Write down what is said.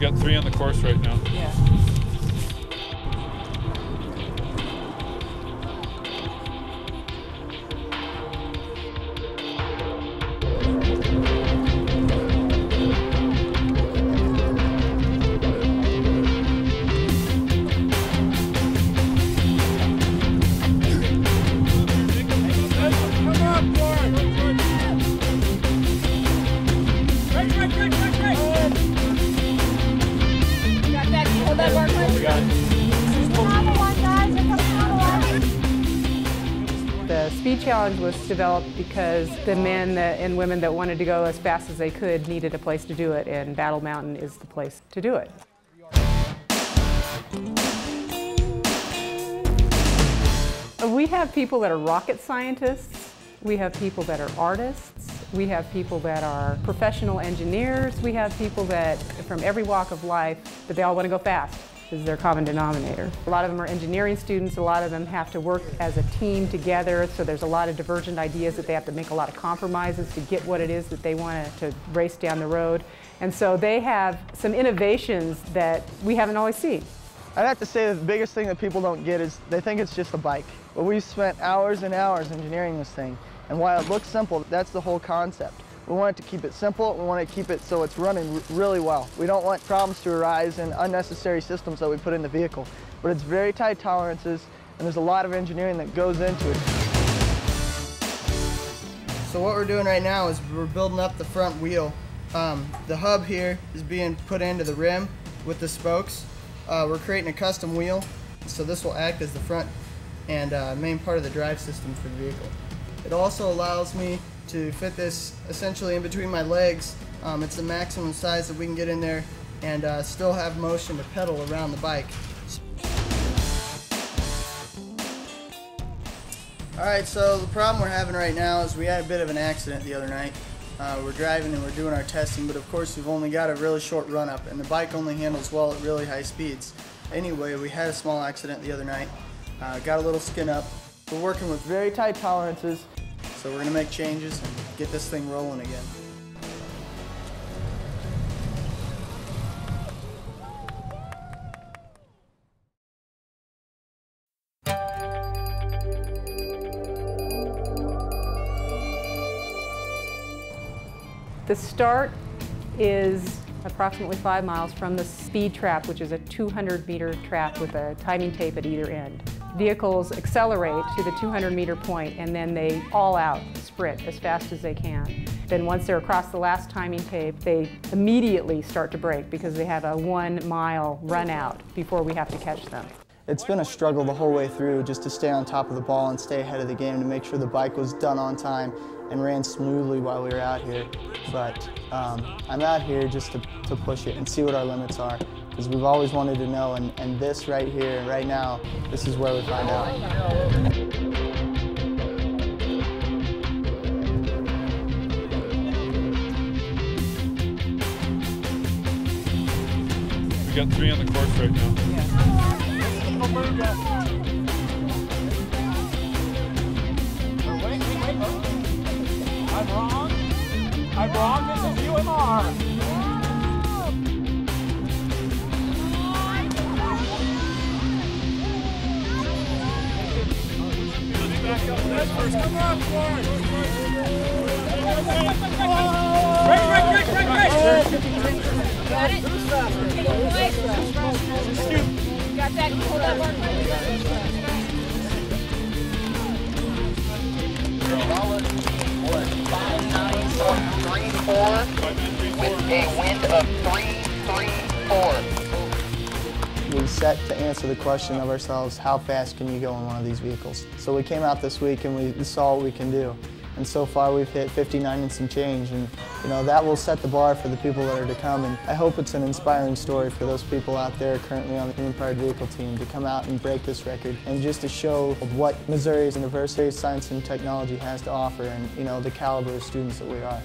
Got three on the course right now. Yeah. The speed challenge was developed because the men and women that wanted to go as fast as they could needed a place to do it, and Battle Mountain is the place to do it. We have people that are rocket scientists, we have people that are artists, we have people that are professional engineers, we have people that from every walk of life, but they all want to go fast is their common denominator. A lot of them are engineering students, a lot of them have to work as a team together, so there's a lot of divergent ideas that they have to make a lot of compromises to get what it is that they want to race down the road. And so they have some innovations that we haven't always seen. I'd have to say the biggest thing that people don't get is they think it's just a bike. But we've spent hours and hours engineering this thing. And while it looks simple, that's the whole concept. We want to keep it simple. We want to keep it so it's running really well. We don't want problems to arise in unnecessary systems that we put in the vehicle. But it's very tight tolerances, and there's a lot of engineering that goes into it. So what we're doing right now is we're building up the front wheel. Um, the hub here is being put into the rim with the spokes. Uh, we're creating a custom wheel, so this will act as the front and uh, main part of the drive system for the vehicle. It also allows me to fit this essentially in between my legs. Um, it's the maximum size that we can get in there and uh, still have motion to pedal around the bike. Alright, so the problem we're having right now is we had a bit of an accident the other night. Uh, we're driving and we're doing our testing, but of course we've only got a really short run up and the bike only handles well at really high speeds. Anyway, we had a small accident the other night, uh, got a little skin up. We're working with very tight tolerances so we're gonna make changes and get this thing rolling again. The start is approximately five miles from the speed trap, which is a 200 meter trap with a timing tape at either end. Vehicles accelerate to the 200 meter point and then they all out sprint as fast as they can. Then once they're across the last timing tape, they immediately start to brake because they have a one mile run out before we have to catch them. It's been a struggle the whole way through just to stay on top of the ball and stay ahead of the game to make sure the bike was done on time and ran smoothly while we were out here. But um, I'm out here just to, to push it and see what our limits are because we've always wanted to know and, and this right here, right now, this is where we find out. We got three on the course right now. I'm wrong. I'm wrong. This is UMR. Got it? Got that? Hold with a wind of 334. Set to answer the question of ourselves, how fast can you go in one of these vehicles? So we came out this week and we saw what we can do. And so far we've hit 59 and some change and you know that will set the bar for the people that are to come and I hope it's an inspiring story for those people out there currently on the Human Powered Vehicle team to come out and break this record and just to show what Missouri's University of Science and Technology has to offer and you know the caliber of students that we are.